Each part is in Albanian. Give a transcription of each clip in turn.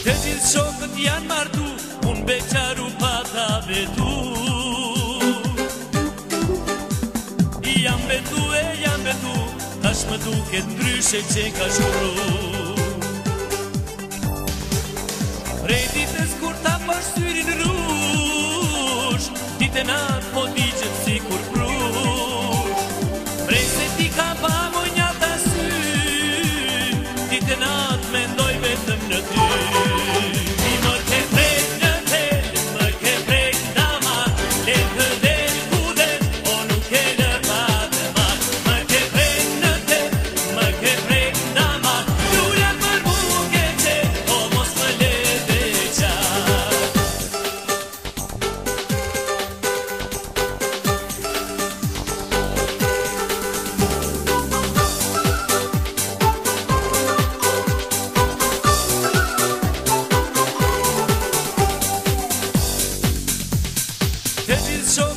Të gjithë shokët janë martu Unë beqaru pata vetu I jam betu e jam betu Tash më duke të ndryshe që ka shkuru Rejtitës kur ta përshyri në rush Dite natë po dite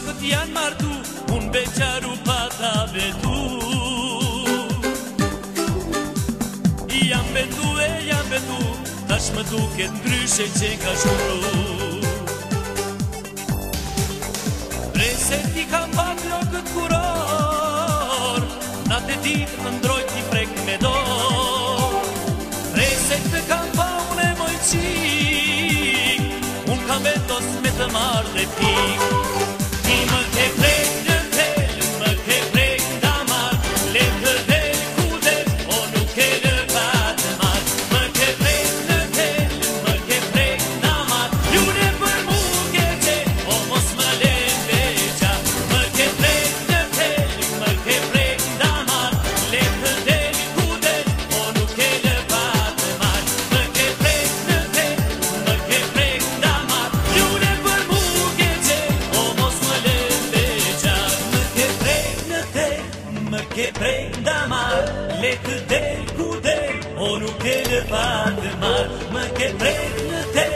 shokët janë martu Unë beqaru pata vetu I jam betu e jam betu Tash më duke të ndryshe që ka shkru Prej se kam pak lokët kuror Na të ditë më ndroj ti prek me do Prej se të kam pa unë e mojqik Unë kam betos me të marrë dhe pikë che prenda mal, le te cude, o nu que le fate mal, mă che prenda te,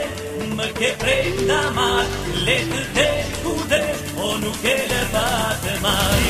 mă che prenda mal, le te cude, o nu que le fate mal.